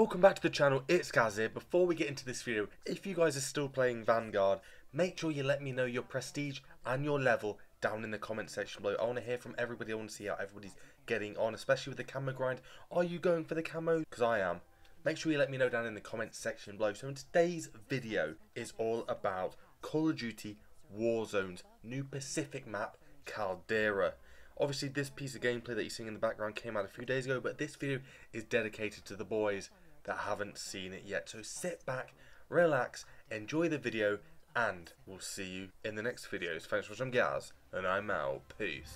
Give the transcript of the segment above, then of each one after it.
welcome back to the channel, it's Gaz here. Before we get into this video, if you guys are still playing Vanguard, make sure you let me know your prestige and your level down in the comment section below. I want to hear from everybody, I want to see how everybody's getting on, especially with the camo grind. Are you going for the camo? Because I am. Make sure you let me know down in the comment section below. So in today's video is all about Call of Duty Warzone's new Pacific map, Caldera. Obviously, this piece of gameplay that you're seeing in the background came out a few days ago, but this video is dedicated to the boys that haven't seen it yet. So sit back, relax, enjoy the video, and we'll see you in the next videos. Thanks for watching, Gaz, and I'm out. Peace.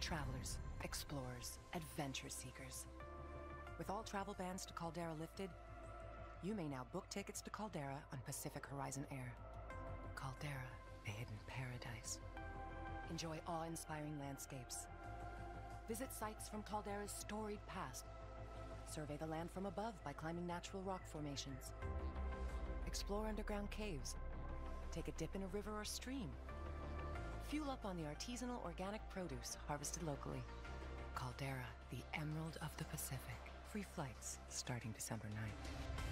Travelers, explorers, adventure seekers. With all travel bans to Caldera lifted, you may now book tickets to Caldera on Pacific Horizon Air. Caldera, a hidden paradise. Enjoy awe-inspiring landscapes. Visit sites from Caldera's storied past. Survey the land from above by climbing natural rock formations. Explore underground caves. Take a dip in a river or stream. Fuel up on the artisanal organic produce harvested locally. Caldera, the Emerald of the Pacific. Free flights starting December 9th.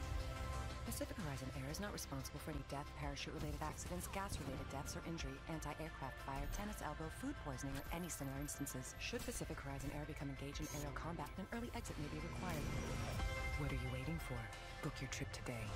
Pacific Horizon Air is not responsible for any death, parachute-related accidents, gas-related deaths or injury, anti-aircraft fire, tennis elbow, food poisoning, or any similar instances. Should Pacific Horizon Air become engaged in aerial combat, an early exit may be required. What are you waiting for? Book your trip today.